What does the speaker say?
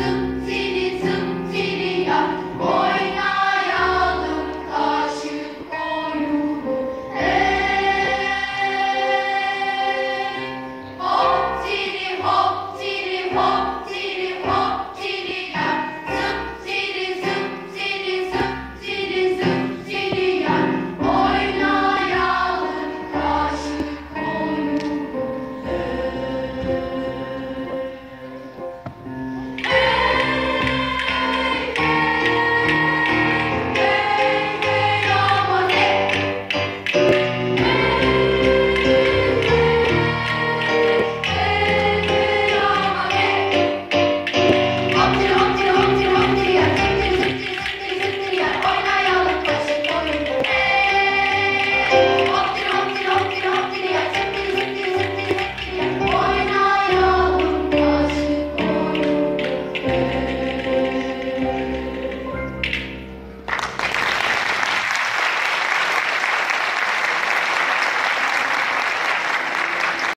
come.